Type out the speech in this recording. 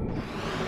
you